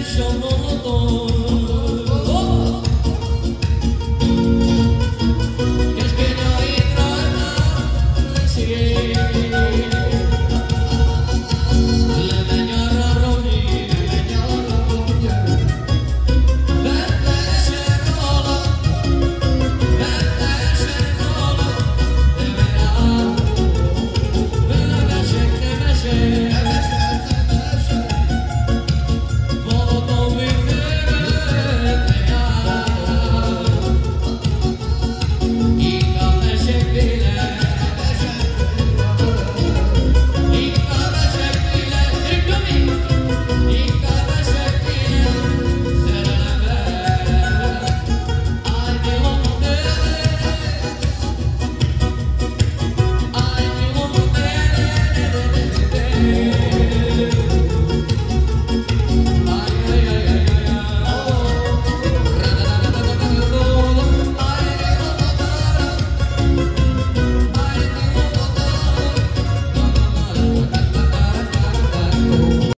Que es que no hay.